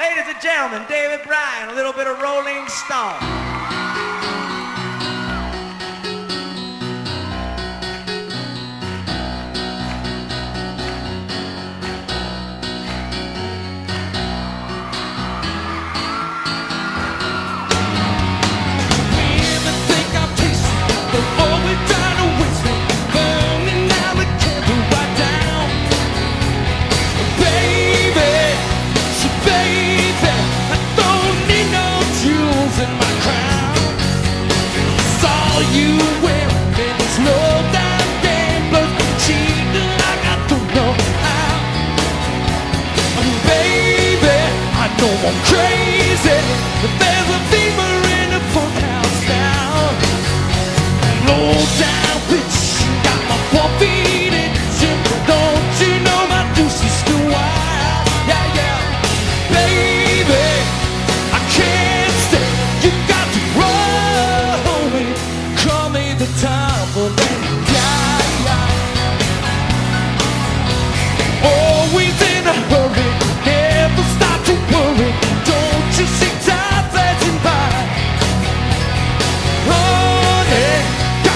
Ladies and gentlemen, David Bryan, a little bit of Rolling Stone. crazy.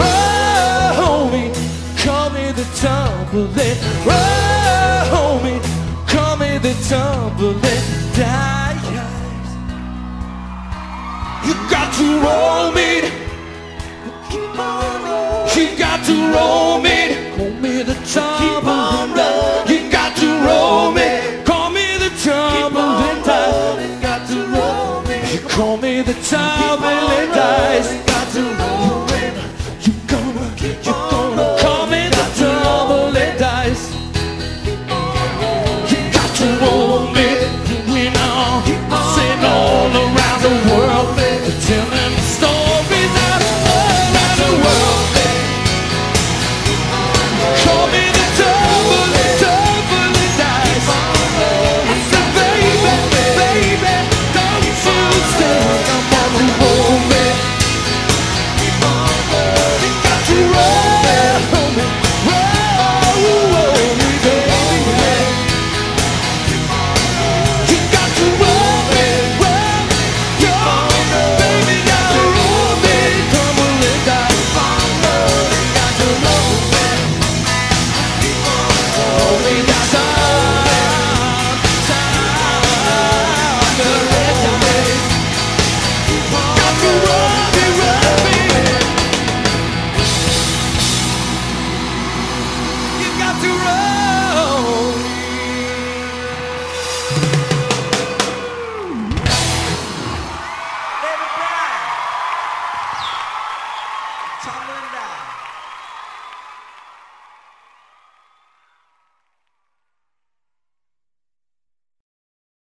Oh, homie, call me the tumbling. Oh, homie, call me the tumbling dice. You got to roll me. You got to roll me. Call me the tumbling. You got to roll me. Call me the tumbling dice. You call me the tumbling. Linda.